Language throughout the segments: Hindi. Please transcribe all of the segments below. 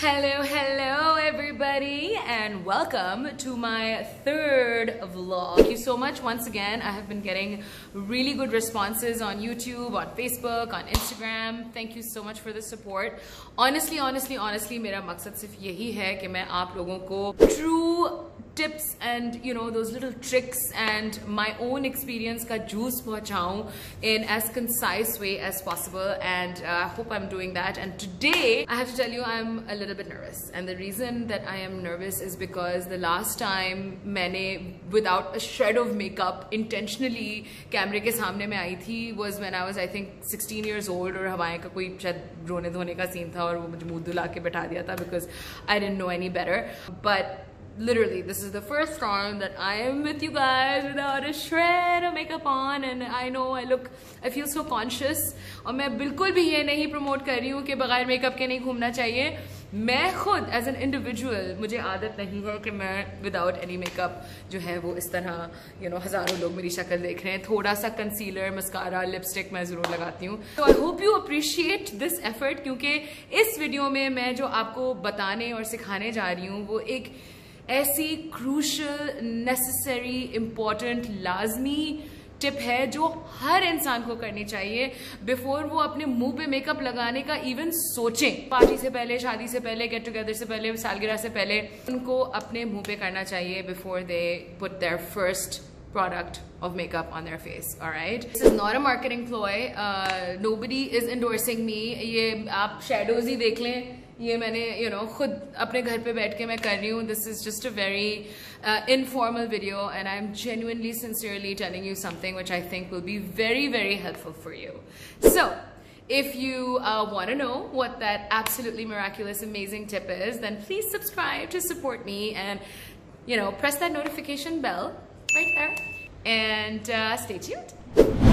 Hello, hello, everybody, and welcome to my third vlog. Thank you so much once again. I have been getting really good responses on YouTube, on Facebook, on Instagram. Thank you so much for the support. Honestly, honestly, honestly, मेरा मकसद सिर्फ यही है कि मैं आप लोगों को true tips and you know दो little tricks and my own experience का juice पहुंचाऊं in as concise way as possible and I hope I am doing that and today I have to tell you I am a little bit nervous and the reason that I am nervous is because the last time मैंने without a shade of makeup intentionally कैमरे के सामने में आई थी was man I was I think sixteen years old और हवाएँ का कोई शायद रोने धोने का सीन था और वो मुझे मुँह धुला के बैठा दिया था because I didn't know any better but literally this is the first time that I am with you guys without a shred of makeup on and I know I look I feel so conscious. और मैं बिल्कुल भी ये नहीं प्रमोट कर रही हूँ कि बगैर मेकअप के नहीं घूमना चाहिए। मैं खुद एज एन इंडिविजुअल मुझे आदत नहीं है कि मैं विदाउट एनी मेकअप जो है वो इस तरह यू you नो know, हज़ारों लोग मेरी शक्ल देख रहे हैं। थोड़ा सा कंसीलर मस्कारा लिपस्टिक मैं ज़रूर लगाती हूँ। तो I hope you appreciate this effort क्योंकि इस वीडियो में मैं जो आपको बताने और सिखाने जा रही हूँ वो एक ऐसी क्रूशल नेसेसरी इंपॉर्टेंट लाजमी टिप है जो हर इंसान को करनी चाहिए बिफोर वो अपने मुँह पे मेकअप लगाने का इवन सोचें। पार्टी से पहले शादी से पहले गेट टुगेदर से पहले सालगिरह से पहले उनको अपने मुँह पे करना चाहिए before they put their first product of makeup on their face all right this is not a marketing ploy. Uh, nobody is endorsing me. ये आप shadows ही देख लें। ये मैंने यू you नो know, खुद अपने घर पे बैठ के मैं कर रही हूँ this is just a very informal video and I am genuinely sincerely telling you something which I think will be very very helpful for you so If you uh, want to know what that absolutely miraculous, amazing tip is, then please subscribe to support me and, you know, press that notification bell right there and uh, stay tuned.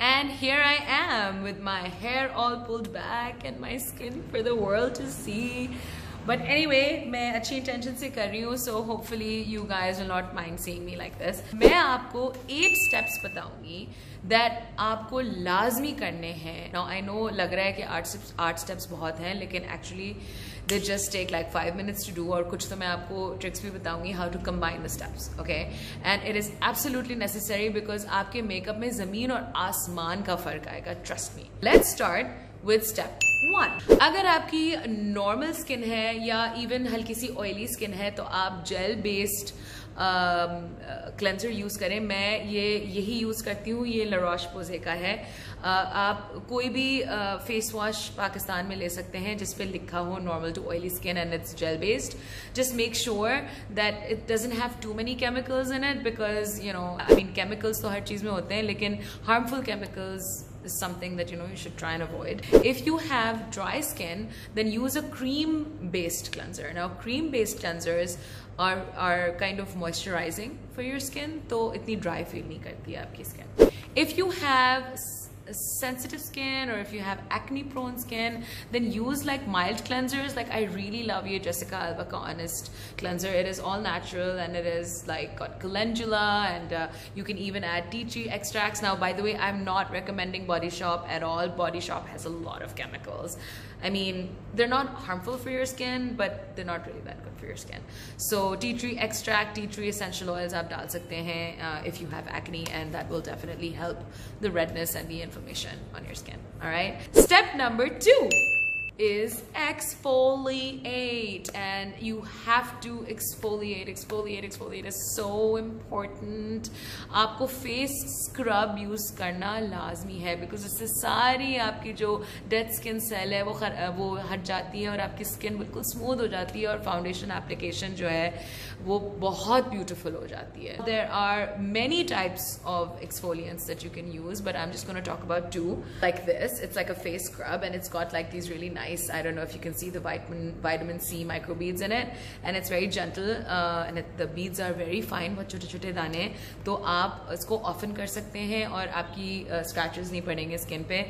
And here I am with my hair all pulled back and my skin for the world to see. But anyway मैं अच्छी इंटेंशन से कर रही हूँ so hopefully you guys will not mind seeing me like this मैं आपको एट स्टेप्स बताऊँगी दैट आपको लाजमी करने हैं। नाउ आई नो लग रहा है कि आठ आठ स्टेप्स बहुत हैं, लेकिन actually they just take like five minutes to do और कुछ तो मैं आपको ट्रिक्स भी बताऊँगी how to combine the steps okay and it is absolutely necessary because आपके मेकअप में ज़मीन और आसमान का फ़र्क आएगा trust me let start with step one. अगर आपकी नॉर्मल स्किन है या इवन हल्की सी ऑयली स्किन है तो आप gel based cleanser uh, use करें। मैं ये यही यूज़ करती हूँ ये लरोश पोजे का है। uh, आप कोई भी फेस uh, वॉश पाकिस्तान में ले सकते हैं जिस पे लिखा हो normal to oily skin and it's gel based just make sure that it doesn't have too many chemicals in it because you know I mean chemicals तो हर चीज़ में होते हैं लेकिन harmful chemicals is something that you know you should try and avoid. If you have dry skin then use a cream based cleanser. Now cream based cleansers are are kind of moisturizing for your skin so itni dry feel nahi karti hai aapki skin. If you have sensitive skin or if you have acne prone skin then use like mild cleansers. Like I really love your Jessica Alba Honest cleanser. It is all natural and it is like got calendula and uh, you can even add tea tree extracts. Now by the way I'm not recommending Body Shop at all. Body Shop has a lot of chemicals I mean they're not harmful for your skin but they're not really that good for your skin so tea tree extract tea tree essential oils आप डाल सकते हैं uh, if you have acne and that will definitely help the redness and the inflammation inflammation on your skin. All right. Step number two Is exfoliate. And you have to exfoliate exfoliate exfoliate is so important. आपको फेस स्क्रब यूज़ करना लाजमी है बिकॉज़ इससे सारी आपकी जो डेड स्किन सेल है वो खर, वो हट जाती है और आपकी स्किन बिल्कुल स्मूथ हो जाती है और फाउंडेशन एप्लीकेशन जो है वो बहुत ब्यूटिफुल हो जाती है. There are many types of exfoliants that you can use but I am just gonna talk about two like this it's like a face scrub and it's got like these really nice nice. I don't know if you can see the vitamin vitamin C micro beads in it, and it's very gentle uh, and it, the beads are very fine. बहुत छोटे छोटे दाने तो आप इसको ऑफन कर सकते हैं और आपकी स्क्रैचेस uh, नहीं पड़ेंगे स्किन पे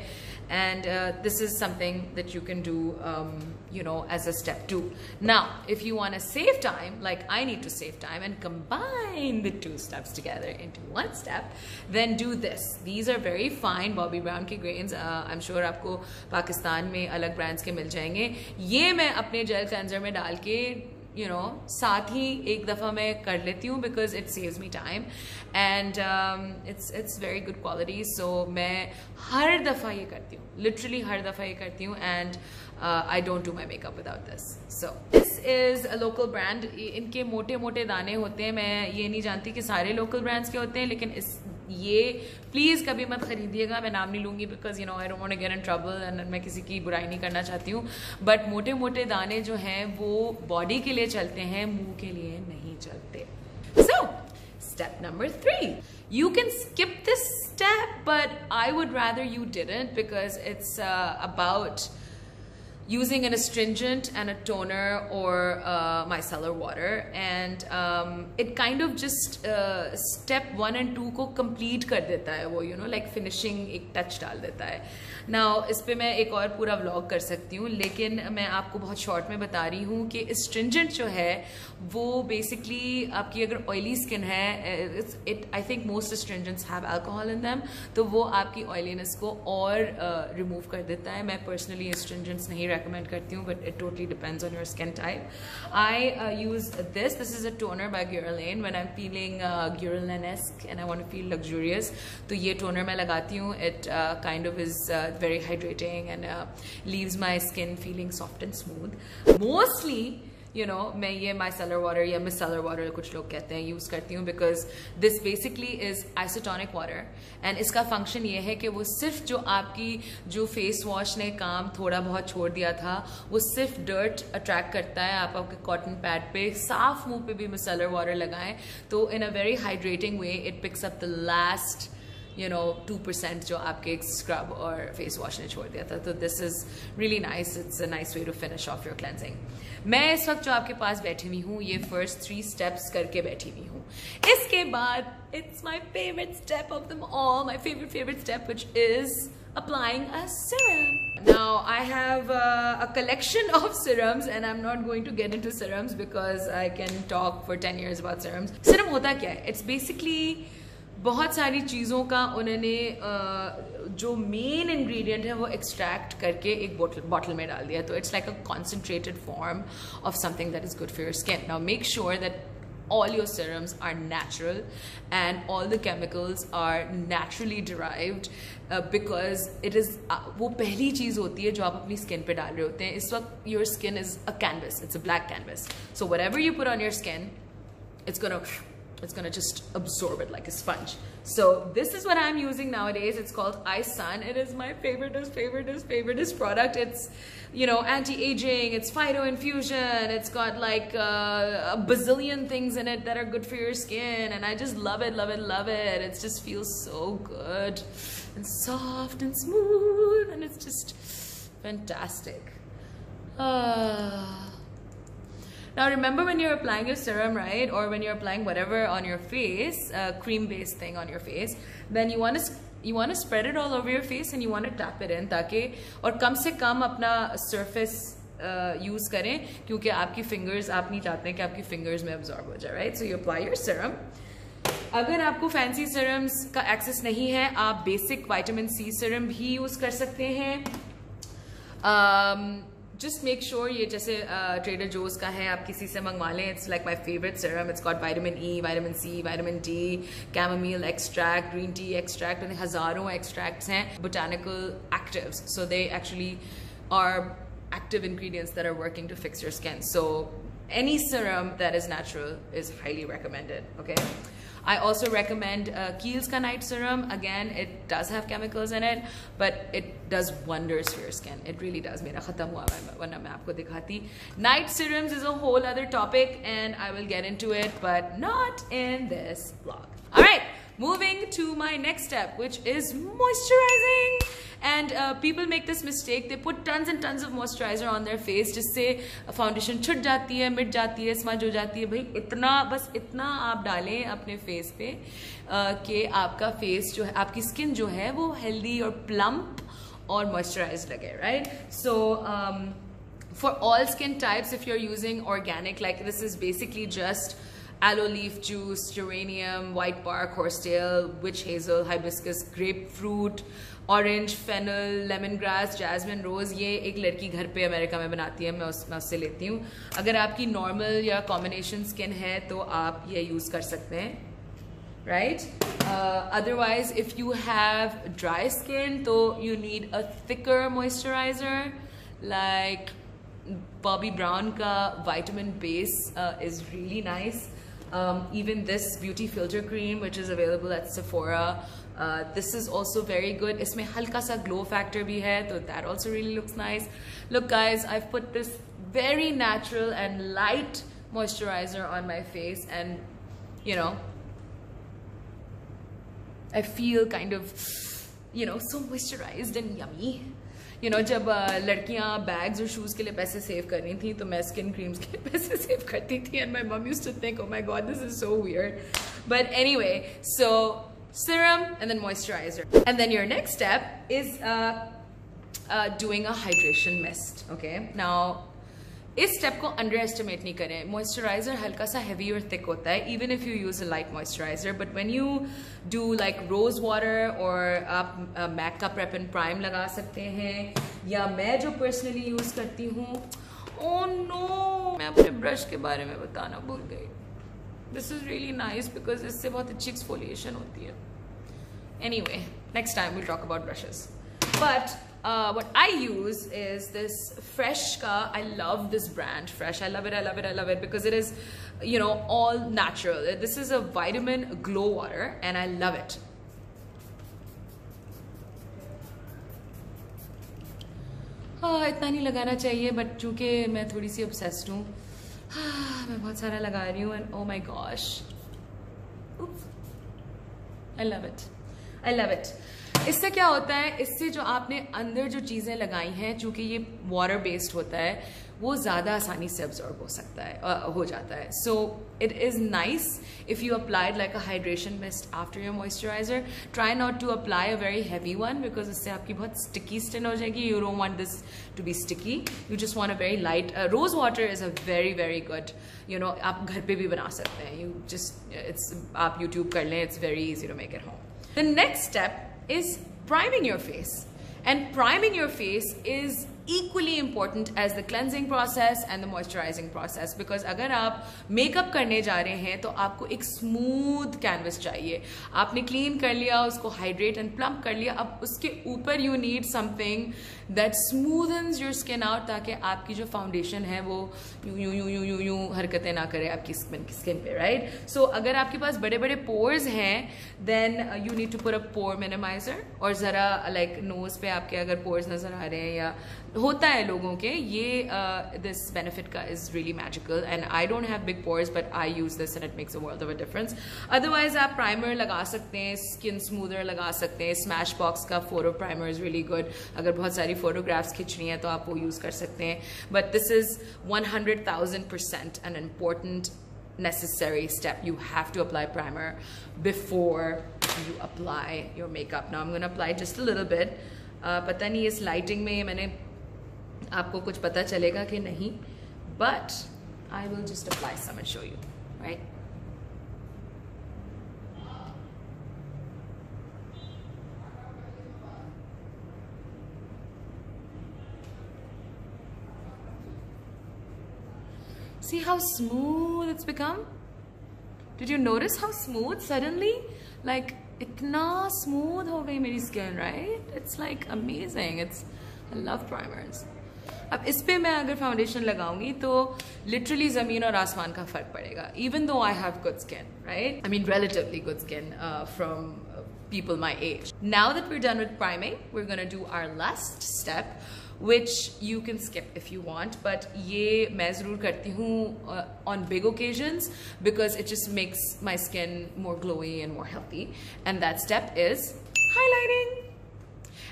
and uh, this is something that you can do um, you know as a step two. Now if you want to save time like i need to save time and combine the two steps together into one step then do this. These are very fine bobby brown ke grains. Uh, i'm sure aapko pakistan mein alag brands ke mil jayenge ye main apne gel cleanser dal ke you know साथ ही एक दफ़ा मैं कर लेती हूँ because it saves me time and it's it's very good quality so मैं हर दफ़ा ये करती हूँ. लिटरली हर दफ़ा ये करती हूँ and I don't do my makeup without this so this is a local brand इनके मोटे मोटे दाने होते हैं. मैं ये नहीं जानती कि सारे लोकल ब्रांड्स के होते हैं, लेकिन इस ये प्लीज़ कभी मत खरीदिएगा मैं नाम नहीं लूँगी because you know I don't get in trouble and मैं किसी की बुराई नहीं करना चाहती हूँ। बट मोटे मोटे दाने जो हैं वो बॉडी के लिए चलते हैं मुँह के लिए नहीं चलते। सो step number three. You can skip this step but i would rather you didn't because it's uh, about using an astringent and a toner or uh, micellar water and um, it kind of just uh, step one and two को complete कर देता है वो you know like finishing एक touch डाल देता है ना इस पर मैं एक और पूरा व्लॉग कर सकती हूँ लेकिन मैं आपको बहुत शॉर्ट में बता रही हूँ कि स्ट्रिंजेंट जो है वो बेसिकली आपकी अगर ऑयली स्किन है it I think most astringents have alcohol in them तो वो आपकी ऑयलीनेस को और रिमूव uh, कर देता है। मैं पर्सनली स्ट्रिंजेंट्स नहीं रिकमेंड करती हूँ but it totally depends on your skin type I use this this is a toner by Guerlain when I am feeling Guerlainess and I want feel luxurious तो ये टोनर मैं लगाती हूँ। It kind of is very hydrating and uh, leaves my skin feeling soft and smooth. Mostly you know मैं ये सेलर वाटर या सेलर वाटर कुछ लोग कहते हैं यूज़ करती हूँ because this basically is isotonic water and इसका फ़ंक्शन ये है कि वो सिर्फ़ जो आपकी जो फेस वॉश ने काम थोड़ा बहुत छोड़ दिया था वो सिर्फ़ डर्ट अट्रैक्ट करता है आप आपके कॉटन पैड पे साफ़ मुँह पे भी मिसलर वाटर लगाएँ तो in a very hydrating way it picks up the last you know two percent जो आपके स्क्रब और फेस वॉश ने छोड़ दिया था तो this is really nice it's a nice way to finish off your cleansing मैं इस वक्त जो आपके पास बैठी हुई हूँ ये फ़र्स्ट थ्री स्टेप्स करके बैठी हुई हूँ इसके बाद it's my favourite step of them all my favourite favourite step which is applying a serum. Now I have uh, a collection of serums and I'm not going to get into serums because I can talk for 10 years about serums. Serum hota kya hai? It's basically बहुत सारी चीज़ों का उन्होंने जो मेन इंग्रेडिएंट है वो एक्सट्रैक्ट करके एक बोटल बॉटल में डाल दिया। तो it's like a concentrated form of something that is good for your skin now make sure that all your serums are natural and all the chemicals are naturally derived because it is वो पहली चीज़ होती है जो आप अपनी स्किन पर डाल रहे होते हैं। इस वक्त your skin is a canvas it's a black canvas so whatever you pour on your skin it's gonna it's gonna just absorb it like a sponge. So this is what I'm using nowadays. It's called Ice Sun. It is my favoriteest, favoriteest, favoriteest product. It's, you know, anti-aging, it's phyto-infusion, it's got like uh, a bazillion things in it that are good for your skin. And I just love it, love it, love it. It just feels so good and soft and smooth and it's just fantastic. Ah. Now remember when you're applying your serum, right? Or when you're applying whatever on your face, a cream-based thing on your face, then you want to you want to spread it all over your face and you want to tap it in ताकि और कम से कम अपना surface यूज़ uh, करें क्योंकि आपकी फिंगर्स आप नहीं चाहते हैं कि आपकी फिंगर्स में absorb हो जाए right so you apply your serum अगर आपको फैंसी सीरम्स का एक्सेस नहीं है आप बेसिक विटामिन सी सीरम भी यूज़ कर सकते हैं um, just make sure ये जैसे ट्रेडर uh, जोस का है आप किसी से मंगवा लें it's like my favourite serum it's got vitamin E vitamin C vitamin D chamomile extract green tea extract हज़ारों एक्सट्रैक्ट्स हैं botanical actives so they actually are active ingredients that are working to fix your skin. So any serum that is natural is highly recommended, okay? I also recommend uh, Kiehl's Knight Serum. Again, it does have chemicals in it, but it does wonders for your skin. It really does. Mera khatam hua warna main aapko dikhati. Night serums is a whole other topic and I will get into it, but not in this vlog. All right, moving to my next step, which is moisturizing. Uh, people make this mistake. They put tons and tons of moisturizer on their face जिससे फाउंडेशन छुट जाती है मिट जाती है स्मज हो जाती है भाई इतना बस इतना आप डालें अपने फेस पे uh, कि आपका फेस जो है आपकी स्किन जो है वो हेल्दी और प्लम्प और मॉइस्चराइज लगे right so for all skin types if you're using organic like this is basically just aloe leaf juice, geranium, white bark horsetail witch hazel, hibiscus, grapefruit orange fennel lemongrass jasmine rose ये एक लड़की घर पे अमेरिका में बनाती है, मैं उस, मैं उससे लेती हूँ। अगर आपकी नॉर्मल या कॉम्बिनेशन स्किन है तो आप ये यूज़ कर सकते हैं right otherwise if you have dry skin तो you need a thicker moisturiser like Bobbi Brown का vitamin base is really Um, even this beauty filter cream which is available at Sephora. Uh, this is also very good. Isme halka sa glow factor bhi hai, so that also really looks nice. Look guys, I've put this very natural and light moisturizer on my face and you know, I feel kind of, you know, so moisturized and yummy. You know जब uh, लड़कियाँ बैग्स और शूज़ के लिए पैसे सेव कर रही थी तो मैं स्किन क्रीम्स के लिए पैसे सेव करती थी and my mum used to think my God this is so weird but anyway so serum and then moisturiser and then your next step is doing a hydration mist okay now इस स्टेप को अंडर एस्टिमेट नहीं करें। मॉइस्चराइजर हल्का सा हैवी और थिक होता है even if you use a light moisturiser but when you do like rose water और आप मैक का प्रेप एंड प्राइम लगा सकते हैं, या मैं जो पर्सनली यूज़ करती हूँ ओ oh नो मैं अपने ब्रश के बारे में बताना भूल गई। This is really nice because इससे बहुत अच्छी एक्सफोलिएशन होती है। Anyway next time will talk about brushes but Uh, what I use is this Fresh ka. I love this brand, Fresh. I love it, I love it, I love it because it is, you know, all natural. This is a vitamin glow water and I love it. हाँ इतना नहीं लगाना चाहिए बट चूंकि मैं थोड़ी सी obsessed हूँ हाँ, मैं बहुत सारा लगा रही हूँ and oh my gosh I love it I love it इससे क्या होता है, इससे जो आपने अंदर जो चीज़ें लगाई हैं, चूँकि ये वाटर बेस्ड होता है, वो ज़्यादा आसानी से अब्जॉर्ब हो सकता है हो जाता है। So it is nice if you applied like a hydration mist after your moisturiser try not to apply a very heavy one because इससे आपकी बहुत स्टिकी स्टिन हो जाएगी। You don't want this to be sticky you just want a very light rose water is a very very good you know आप घर पे भी बना सकते हैं। यू जस्ट इट्स आप यूट्यूब कर लें it's very easy to make it home The next step is priming your face. And priming your face is equally important as the cleansing process and the moisturizing process. Because अगर आप मेकअप करने जा रहे हैं तो आपको एक स्मूथ कैनवस चाहिए। आपने क्लीन कर लिया उसको हाइड्रेट एंड प्लम्प कर लिया अब उसके ऊपर you need something that smoothens your skin out ताकि आपकी जो फाउंडेशन है वो यूँ यूँ यूँ यूँ यूँ यूँ हरकतें ना करे आपकी स्किन स्किन पे राइट सो so, अगर आपके पास बड़े बड़े पोर्स हैं then you need to put a pore minimiser और ज़रा लाइक like, नोज़ पे आपके अगर पोर्स नज़र आ रहे हैं या होता है लोगों के ये दिस बेनिफिट का is really magical and I don't have big pores but I use this and it makes a world of a difference otherwise आप प्राइमर लगा सकते हैं स्किन स्मूदर लगा सकते हैं स्मैश बॉक्स का photo primer is really good अगर बहुत सारी फोटोग्राफ्स खींचनी है तो आप वो यूज़ कर सकते हैं. But this is one hundred thousand percent an important necessary step. You have to apply primer before you apply your makeup. Now i'm going to apply just a little bit uh, पता नहीं इस लाइटिंग में मैंने आपको कुछ पता चलेगा कि नहीं but I will just apply some show you right See how smooth it's become? Did you notice how smooth suddenly? Like, itna smooth ho gayi meri skin, right? It's like amazing. It's, I love primers. अब इस पर मैं अगर फाउंडेशन लगाऊँगी तो लिटरली ज़मीन और आसमान का फ़र्क पड़ेगा even though I have good skin right I mean relatively good skin from people my age now that we done with priming we gonna do our last step which you can skip if you want but ये मैं ज़रूर करती हूँ on big occasions because it just makes my skin more glowy and more healthy and that step is highlighting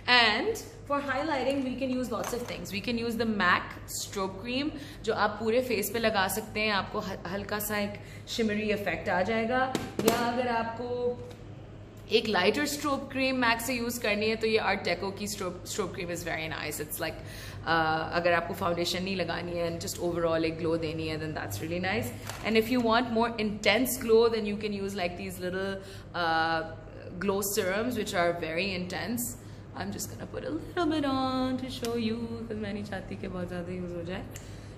And For highlighting, we can use lots of things. We can use the MAC Strobe Cream, जो आप पूरे फेस पे लगा सकते हैं। आपको हल्का सा एक शिमरी इफ़ेक्ट आ जाएगा। या अगर आपको एक लाइटर स्ट्रोब क्रीम मैक से यूज़ करनी है तो ये आर्ट टेको की strobe cream is very nice it's like अगर आपको फाउंडेशन नहीं लगानी है एंड जस्ट ओवरऑल एक ग्लो देनी है then that's really nice and if you want more intense glow then you can use like these little glow serums which are very intense I'm just gonna put a little bit on to show you मैं नहीं चाहती कि बहुत ज़्यादा यूज़ हो जाए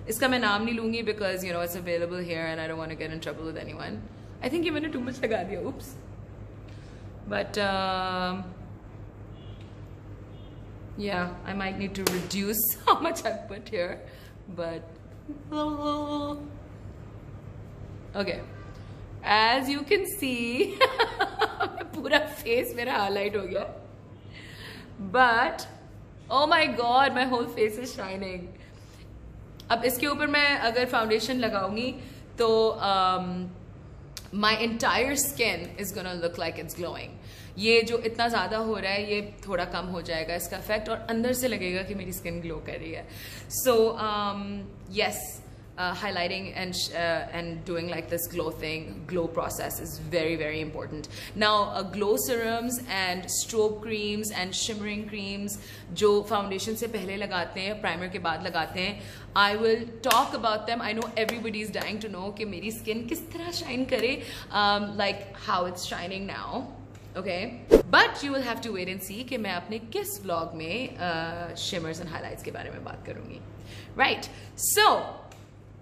इसका मैं नाम नहीं लूँगी because you know it's available here and I don't want to get in trouble with anyone I think ये मैंने too much लगा दिया but um, yeah I might need to reduce how much I put here but okay as you can see पूरा face मेरा highlight हो गया but oh my god, my whole face is shining. अब इसके ऊपर मैं अगर फाउंडेशन लगाऊँगी तो my my skin is is look like like glowing ये जो इतना ज़्यादा हो रहा है, ये थोड़ा कम हो जाएगा इसका इफ़ेक्ट और अंदर से लगेगा कि मेरी स्किन ग्लो कर रही है. So yes uh, highlighting and uh, and doing like this glow thing glow process is very very important now uh, glow serums and strobe creams and shimmering creams जो foundation से पहले लगाते हैं primer के बाद लगाते हैं I will talk about them I know everybody is dying to know कि मेरी skin किस तरह shine करे um, like how it's shining now okay but you will have to wait and see कि मैं अपने किस vlog में uh, shimmers and highlights के बारे में बात करूँगी right so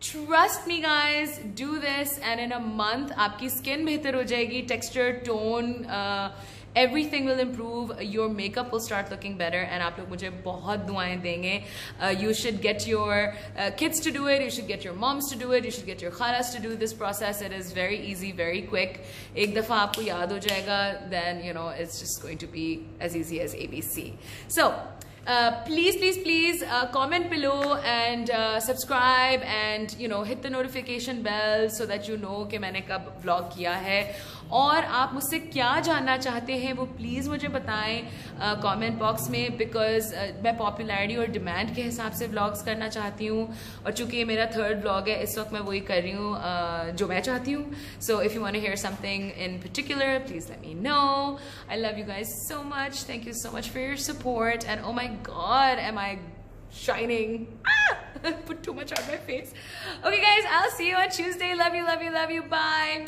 Trust me guys do this and in a month आपकी स्किन बेहतर हो जाएगी टेक्स्चर टोन एवरी thing will improve your makeup will start looking better and आप लोग मुझे बहुत दुआएँ देंगे। You should get your kids to do it you should get your moms to do it you should get your खालस to do this process it is very easy very quick एक दफ़ा आपको याद हो जाएगा then you know it's just going to be as easy as A B C so please uh, comment below and uh, subscribe and you know hit the notification bell so that you know कि मैंने कब ब्लॉग किया है। और आप मुझसे क्या जानना चाहते हैं वो प्लीज़ मुझे बताएँ कमेंट uh, बॉक्स में बिकॉज़ uh, मैं पॉपुलैरिटी और डिमांड के हिसाब से व्लॉग्स करना चाहती हूँ। और चूँकि ये मेरा थर्ड व्लॉग है इस वक्त मैं वही कर रही हूँ uh, जो मैं चाहती हूँ। So if you want hear something in particular please let me know I love you guys so much thank you so much for your support and oh my god, am I shining? Ah! Put too much on my face. Okay, guys, I'll see you on Tuesday. Love you, love you, love you. Bye.